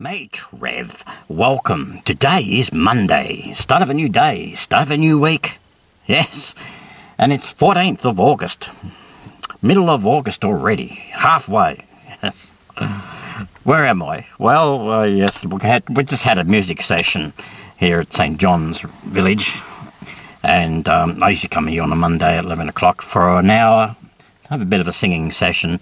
Mate Trev, welcome. Today is Monday, start of a new day, start of a new week. Yes, and it's 14th of August. Middle of August already, halfway. Yes. Where am I? Well, uh, yes, we, had, we just had a music session here at St John's Village, and um, I usually come here on a Monday at 11 o'clock for an hour, have a bit of a singing session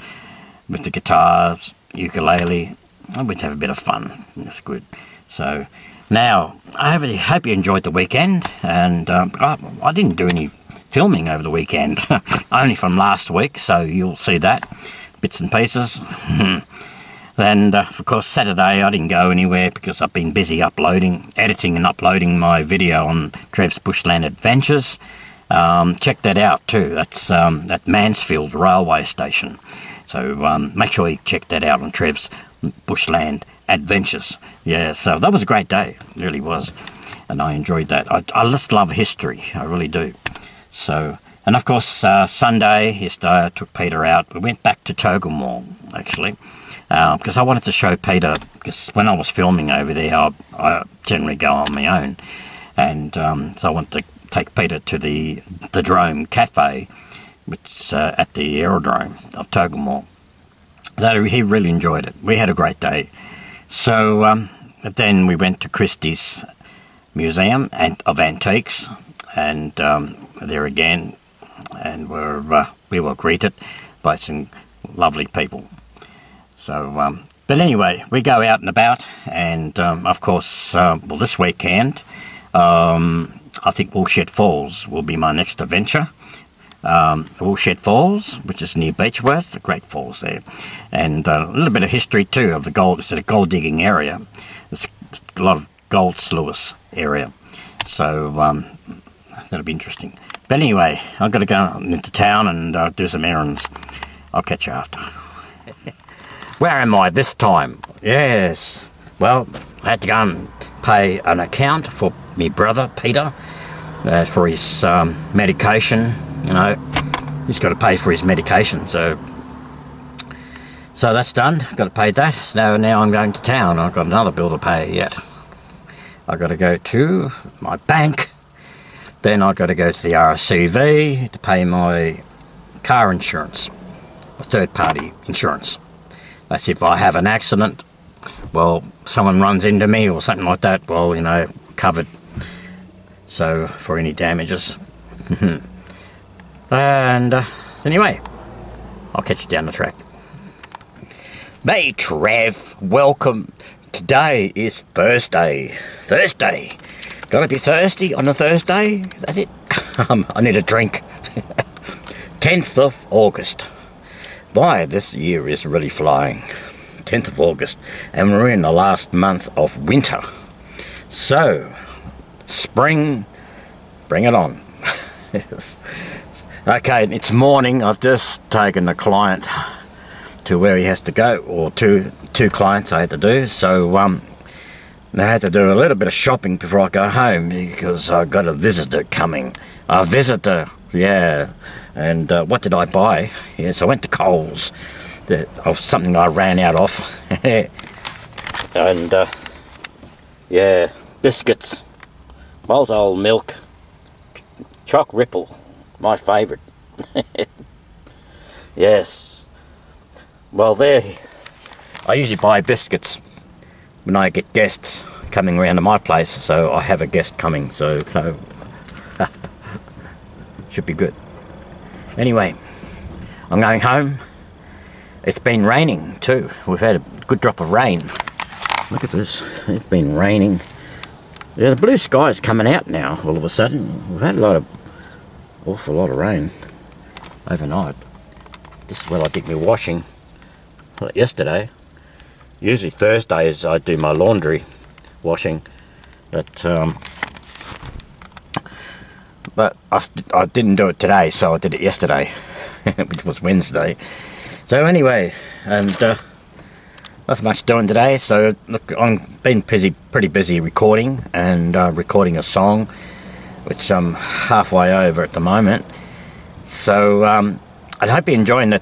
with the guitars, ukulele, we'd have a bit of fun. It's good. So now, I hope you enjoyed the weekend, and um, I, I didn't do any filming over the weekend, only from last week, so you'll see that bits and pieces. and uh, of course, Saturday I didn't go anywhere because I've been busy uploading, editing, and uploading my video on Trev's Bushland Adventures. Um, check that out too. That's um, at Mansfield Railway Station. So um, make sure you check that out on Trev's Bushland Adventures. Yeah, so that was a great day, it really was. And I enjoyed that. I, I just love history, I really do. So, and of course, uh, Sunday, yesterday, I took Peter out. We went back to Tocumwal, actually, uh, because I wanted to show Peter, because when I was filming over there, I, I generally go on my own. And um, so I wanted to take Peter to the, the Drome Cafe, which uh, at the aerodrome of Tocumwal that he really enjoyed it. We had a great day. So um, then we went to Christie's Museum and of Antiques, and um, there again, and we're, uh, we were greeted by some lovely people. So, um, but anyway, we go out and about, and um, of course, uh, well, this weekend, um, I think Woolshed Falls will be my next adventure um, Woolshed Falls, which is near Beechworth, the great falls there, and uh, a little bit of history too of the gold. It's a gold digging area. It's a lot of gold sluice area, so um, that'll be interesting. But anyway, I've got to go into town and uh, do some errands. I'll catch you after. Where am I this time? Yes. Well, I had to go and pay an account for my brother Peter uh, for his um, medication you know, he's got to pay for his medication. So, so that's done. Got to pay that. So now now I'm going to town. I've got another bill to pay yet. I've got to go to my bank. Then I've got to go to the RCV to pay my car insurance, a third party insurance. That's if I have an accident, well, someone runs into me or something like that, well, you know, covered. So, for any damages. And uh, anyway, I'll catch you down the track. Mate Trev, welcome. Today is Thursday. Thursday. Gotta be thirsty on a Thursday? Is that it? um, I need a drink. 10th of August. Boy, this year is really flying. 10th of August. And we're in the last month of winter. So, spring, bring it on. Okay, it's morning. I've just taken a client to where he has to go, or two two clients I had to do. So um, I had to do a little bit of shopping before I go home because I've got a visitor coming. A visitor, yeah. And uh, what did I buy? Yes, I went to Coles. Something I ran out of. and uh, yeah, biscuits, Malt-O-Milk, choc ripple my favourite. yes. Well, there. I usually buy biscuits when I get guests coming around to my place, so I have a guest coming, so so should be good. Anyway, I'm going home. It's been raining too. We've had a good drop of rain. Look at this. It's been raining. Yeah, the blue sky's coming out now all of a sudden. We've had a lot of awful lot of rain overnight. This is where I did my washing like yesterday. Usually Thursdays I do my laundry washing, but um, but I, I didn't do it today, so I did it yesterday, which was Wednesday. So anyway, and uh, nothing much doing today. So look, I've been busy, pretty busy recording and uh, recording a song which I'm halfway over at the moment. So um, I hope you're enjoying the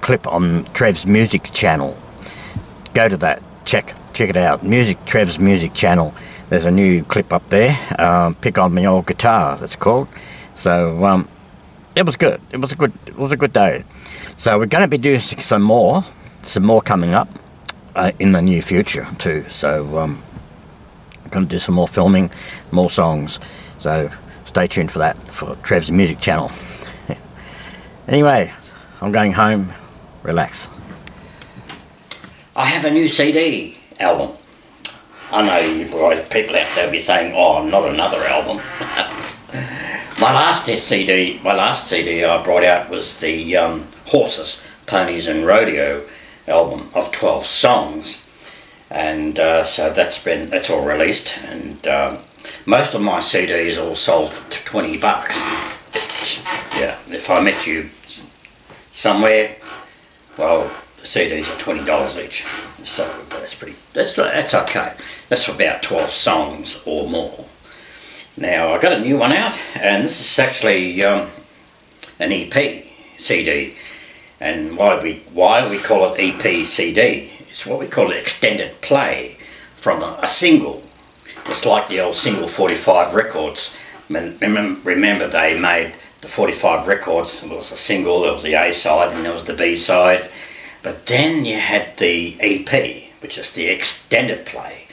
clip on Trev's music channel. Go to that, check check it out. Music Trev's Music Channel. There's a new clip up there. Um, Pick on my old guitar. That's called. So um, it was good. It was a good. It was a good day. So we're going to be doing some more, some more coming up uh, in the near future too. So um, going to do some more filming, more songs. So stay tuned for that for Trev's Music Channel. anyway, I'm going home. Relax. I have a new CD album. I know people out there will be saying, "Oh, not another album." my last CD, my last CD I brought out was the um, Horses, Ponies, and Rodeo album of twelve songs, and uh, so that's been that's all released, and um, most of my CDs all sold for twenty bucks. Yeah, if I met you somewhere, well, the CDs are twenty dollars each, so that's pretty. That's that's okay. That's for about twelve songs or more. Now I got a new one out, and this is actually um, an EP CD. And why we why we call it EP CD? It's what we call an extended play from a, a single. It's like the old single 45 records. Remember, they made the 45 records. It was a single. There was the A side, and there was the B side. But then you had the EP, which is the extended play.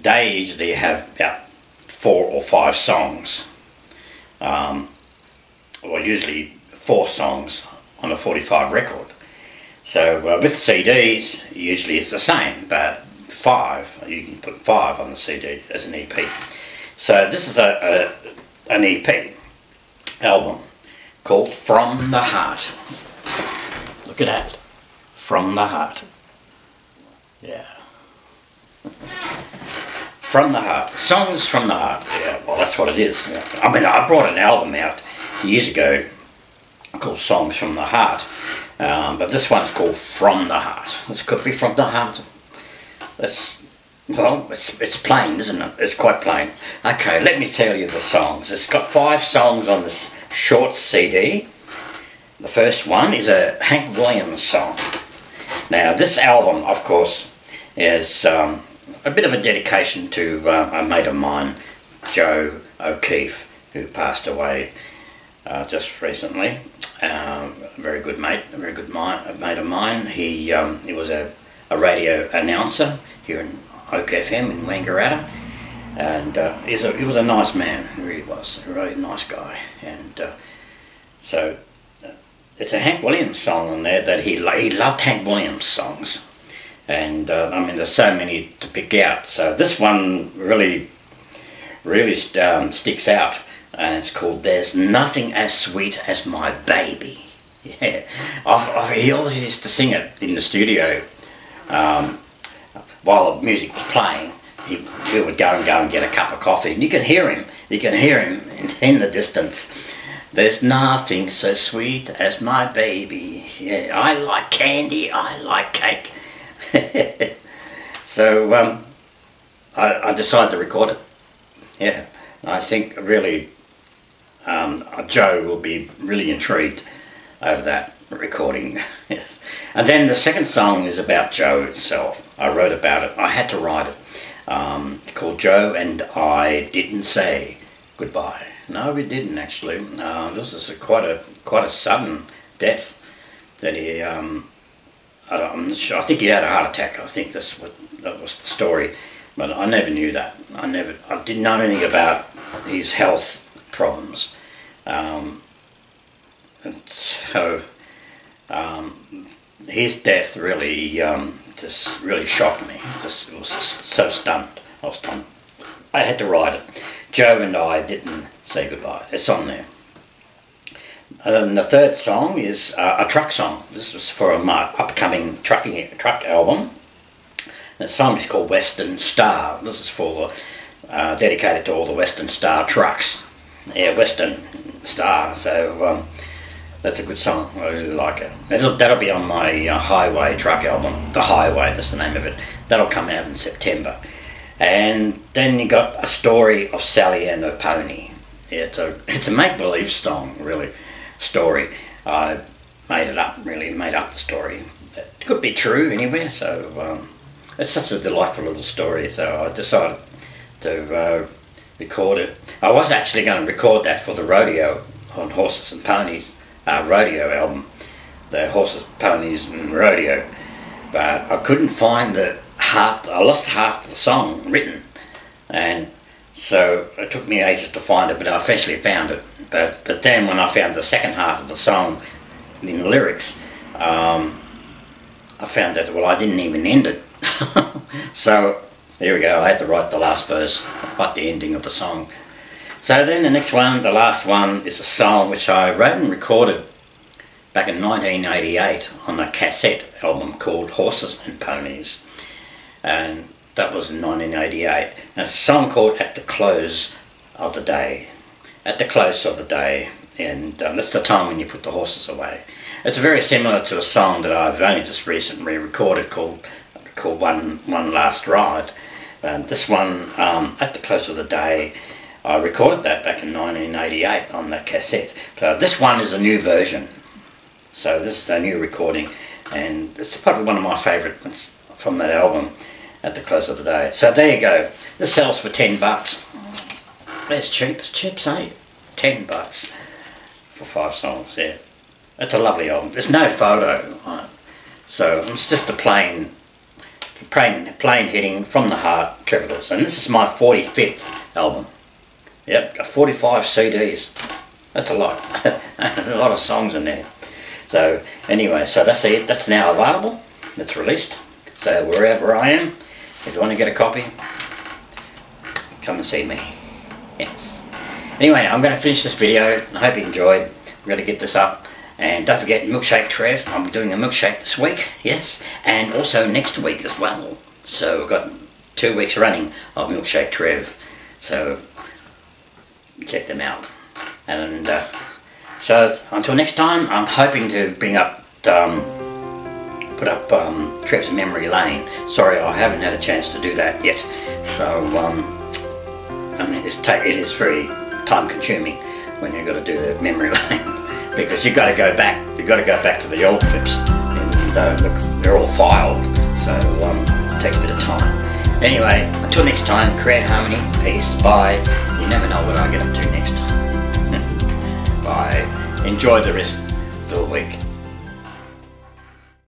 They usually have about four or five songs. Um, or usually four songs on a 45 record. So uh, with CDs, usually it's the same, but five, you can put five on the CD as an EP. So this is a, a an EP album called From the Heart. Look at that. From the Heart. Yeah. from the Heart. Songs from the Heart. Yeah, well, that's what it is. I mean, I brought an album out years ago called Songs from the Heart. Um, but this one's called From the Heart. This could be from the heart. Well, it's, it's plain, isn't it? It's quite plain. Okay, let me tell you the songs. It's got five songs on this short CD. The first one is a Hank Williams song. Now, this album, of course, is um, a bit of a dedication to uh, a mate of mine, Joe O'Keefe, who passed away uh, just recently. Um, a very good mate, a very good mate, mate of mine. He um, he was a, a radio announcer here in Oak FM in Wangaratta, and uh, he's a, he was a nice man. He really was a really nice guy, and uh, so uh, it's a Hank Williams song on there that he he loved Hank Williams songs, and uh, I mean there's so many to pick out. So this one really really um, sticks out and it's called There's Nothing As Sweet As My Baby. Yeah, I've, I've, he always used to sing it in the studio um, while the music was playing. He, he would go and go and get a cup of coffee, and you can hear him. You can hear him in, in the distance. There's nothing so sweet as my baby. Yeah, I like candy. I like cake. so um, I, I decided to record it. Yeah, I think really um, Joe will be really intrigued over that recording. yes. And then the second song is about Joe itself. I wrote about it. I had to write it. Um, it's called Joe and I Didn't Say Goodbye. No, we didn't actually. Uh, this is a, quite a quite a sudden death that he. Um, I, sure, I think he had a heart attack. I think that's what that was the story, but I never knew that. I never. I didn't know anything about his health problems. Um, so um, his death really um, just really shocked me. Just was just so stunned. I was stunned. I had to write it. Joe and I didn't say goodbye. It's on there. And the third song is uh, a truck song. This was for my upcoming trucking truck album. The song is called Western Star. This is for the, uh, dedicated to all the Western Star trucks. Yeah, Western Star. So um, that's a good song. I really like it. That'll, that'll be on my uh, Highway truck album. The Highway, that's the name of it. That'll come out in September. And then you got a story of Sally and her pony. It's a it's a make believe song, really. Story. I made it up, really made up the story. It could be true anywhere. So um, it's such a delightful little story. So I decided to uh, record it. I was actually going to record that for the rodeo on Horses and Ponies uh, rodeo album, the Horses, Ponies and Rodeo, but I couldn't find the half. I lost half the song written, and so it took me ages to find it. But I eventually found it. But but then when I found the second half of the song in the lyrics, um, I found that well I didn't even end it. so there we go. I had to write the last verse, write the ending of the song. So then the next one, the last one, is a song which I wrote and recorded back in 1988 on a cassette album called Horses and Ponies. And that was in 1988. And it's a song called At the Close of the Day. At the Close of the Day. And um, that's the time when you put the horses away. It's very similar to a song that I've only just recently recorded called called One One Last Ride. Um, this one, um, At the Close of the Day, I recorded that back in 1988 on the cassette. So this one is a new version. So this is a new recording, and it's probably one of my favourite ones from that album. At the close of the day. So there you go. This sells for ten bucks. It's cheap as chips, eh? Ten bucks for five songs. Yeah, it's a lovely album. There's no photo, right? so it's just a plain, plain, plain hitting from the heart, Trevor And this is my 45th album. Yep, got 45 CDs. That's a lot. A lot of songs in there. So anyway, so that's it. That's now available. It's released. So wherever I am, if you want to get a copy, come and see me. Yes. Anyway, I'm going to finish this video. I hope you enjoyed. I'm going to get this up. And don't forget Milkshake Trev. I'm doing a milkshake this week. Yes. And also next week as well. So we've got two weeks running of Milkshake Trev. So check them out. And uh, so until next time, I'm hoping to bring up, um, put up um, Trev's Memory Lane. Sorry, I haven't had a chance to do that yet. So um, I mean, it's it is very time consuming when you've got to do the memory lane because you've got to go back. You've got to go back to the old clips, and uh, look, they're all filed, so um, it takes a bit of time. Anyway, until next time, create harmony, peace, bye. You never know what I get up to next. bye. Enjoy the rest of the week.